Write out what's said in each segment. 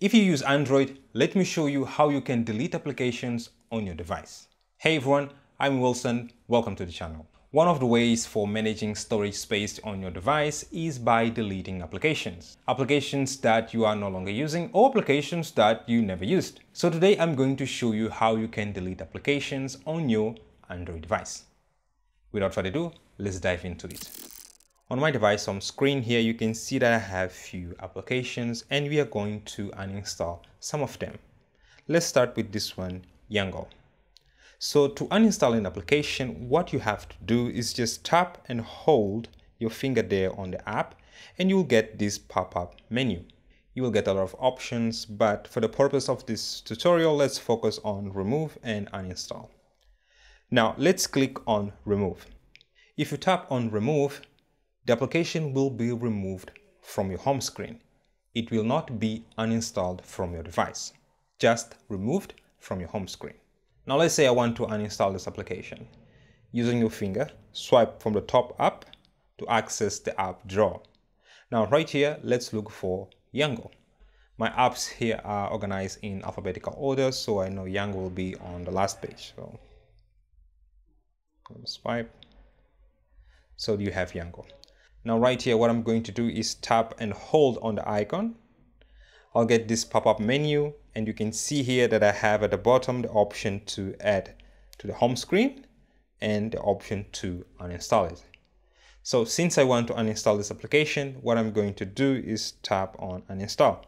If you use Android, let me show you how you can delete applications on your device. Hey everyone, I'm Wilson, welcome to the channel. One of the ways for managing storage space on your device is by deleting applications. Applications that you are no longer using or applications that you never used. So today I'm going to show you how you can delete applications on your Android device. Without further ado, let's dive into it. On my device on screen here, you can see that I have few applications and we are going to uninstall some of them. Let's start with this one, Yango. So to uninstall an application, what you have to do is just tap and hold your finger there on the app and you'll get this pop-up menu. You will get a lot of options, but for the purpose of this tutorial, let's focus on remove and uninstall. Now let's click on remove. If you tap on remove, the application will be removed from your home screen. It will not be uninstalled from your device, just removed from your home screen. Now let's say I want to uninstall this application. Using your finger, swipe from the top up to access the app drawer. Now right here, let's look for Yango. My apps here are organized in alphabetical order, so I know Yango will be on the last page. So swipe. So you have Yango. Now right here, what I'm going to do is tap and hold on the icon I'll get this pop-up menu and you can see here that I have at the bottom the option to add to the home screen and the option to uninstall it. So since I want to uninstall this application, what I'm going to do is tap on uninstall.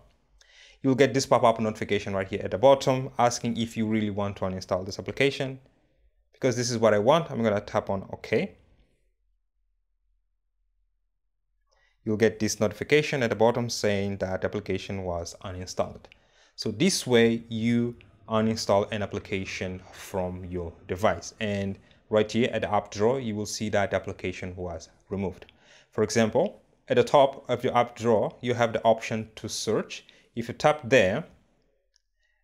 You'll get this pop-up notification right here at the bottom asking if you really want to uninstall this application. Because this is what I want, I'm going to tap on OK. You'll get this notification at the bottom saying that application was uninstalled. So this way you uninstall an application from your device. And right here at the app drawer, you will see that application was removed. For example, at the top of your app drawer, you have the option to search. If you tap there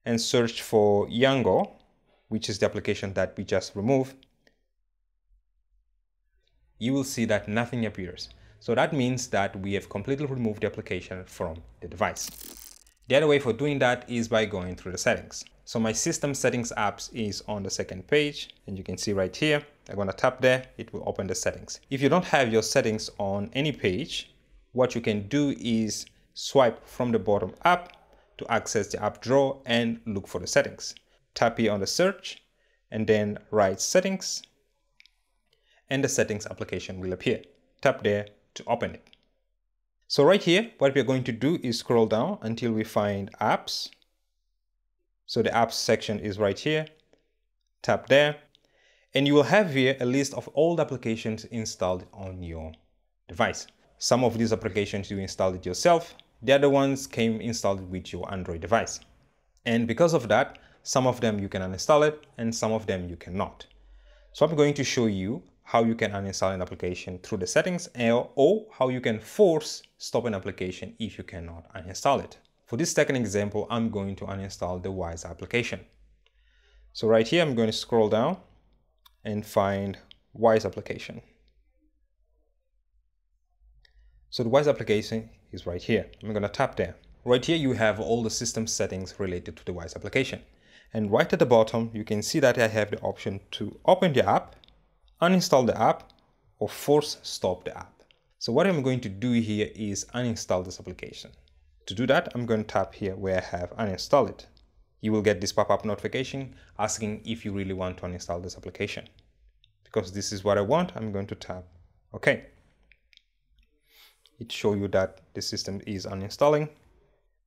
and search for Yango, which is the application that we just removed, you will see that nothing appears. So that means that we have completely removed the application from the device. The other way for doing that is by going through the settings. So my system settings apps is on the second page and you can see right here, I'm gonna tap there, it will open the settings. If you don't have your settings on any page, what you can do is swipe from the bottom up to access the app drawer and look for the settings. Tap here on the search and then write settings and the settings application will appear. Tap there to open it. So right here, what we're going to do is scroll down until we find apps. So the apps section is right here. Tap there. And you will have here a list of all the applications installed on your device. Some of these applications you installed it yourself. The other ones came installed with your Android device. And because of that, some of them you can uninstall it and some of them you cannot. So I'm going to show you how you can uninstall an application through the settings eh, or how you can force stop an application if you cannot uninstall it. For this second example, I'm going to uninstall the Wise application. So right here, I'm going to scroll down and find Wise application. So the Wise application is right here. I'm going to tap there. Right here, you have all the system settings related to the Wise application. And right at the bottom, you can see that I have the option to open the app uninstall the app or force stop the app. So what I'm going to do here is uninstall this application. To do that, I'm going to tap here where I have uninstalled it. You will get this pop-up notification asking if you really want to uninstall this application. Because this is what I want, I'm going to tap OK. It shows you that the system is uninstalling.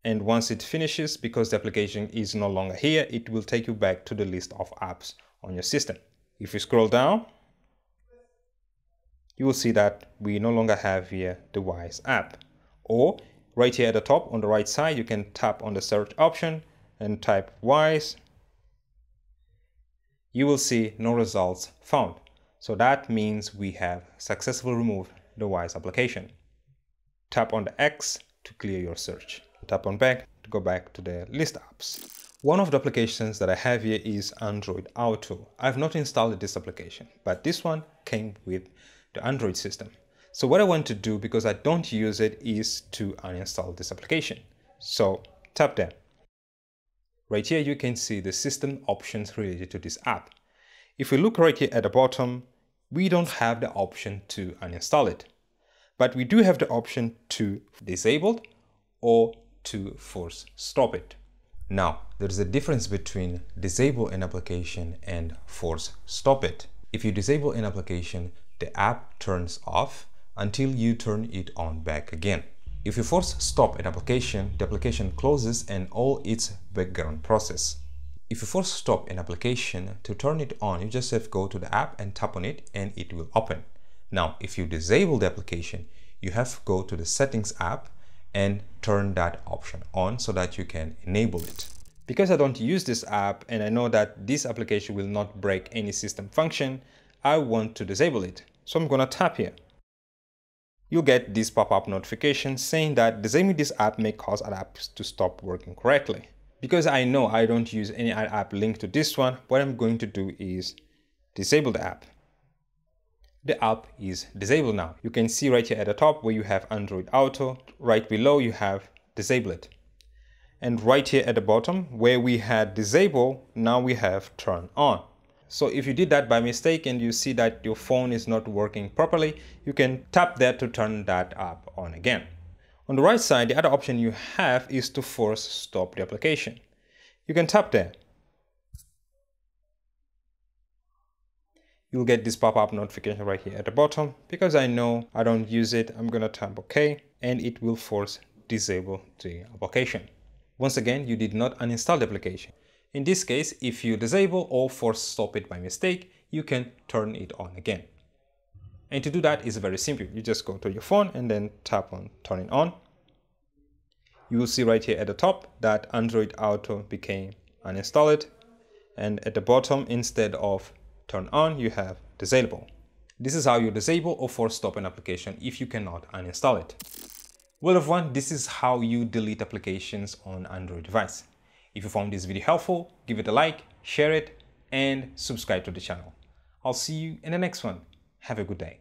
And once it finishes, because the application is no longer here, it will take you back to the list of apps on your system. If you scroll down, you will see that we no longer have here the Wise app. Or right here at the top on the right side, you can tap on the search option and type Wise. You will see no results found. So that means we have successfully removed the Wise application. Tap on the X to clear your search. Tap on back to go back to the list apps. One of the applications that I have here is Android Auto. I've not installed this application, but this one came with the Android system. So what I want to do, because I don't use it, is to uninstall this application. So tap there. Right here, you can see the system options related to this app. If we look right here at the bottom, we don't have the option to uninstall it, but we do have the option to disable or to force stop it. Now, there is a difference between disable an application and force stop it. If you disable an application, the app turns off until you turn it on back again. If you force stop an application, the application closes and all its background process. If you force stop an application, to turn it on, you just have to go to the app and tap on it and it will open. Now, if you disable the application, you have to go to the settings app and turn that option on so that you can enable it. Because I don't use this app and I know that this application will not break any system function, I want to disable it. So I'm gonna tap here. You'll get this pop-up notification saying that disabling this app may cause other apps to stop working correctly. Because I know I don't use any app linked to this one, what I'm going to do is disable the app the app is disabled now. You can see right here at the top where you have Android Auto, right below you have disable it. And right here at the bottom where we had disable, now we have turn on. So if you did that by mistake and you see that your phone is not working properly, you can tap there to turn that app on again. On the right side, the other option you have is to force stop the application. You can tap there you'll get this pop-up notification right here at the bottom. Because I know I don't use it, I'm gonna tap OK and it will force disable the application. Once again, you did not uninstall the application. In this case, if you disable or force stop it by mistake, you can turn it on again. And to do that is very simple. You just go to your phone and then tap on turn it on. You will see right here at the top that Android Auto became uninstalled. And at the bottom, instead of turn on, you have disable. This is how you disable or force stop an application if you cannot uninstall it. Well everyone, this is how you delete applications on Android device. If you found this video helpful, give it a like, share it, and subscribe to the channel. I'll see you in the next one. Have a good day.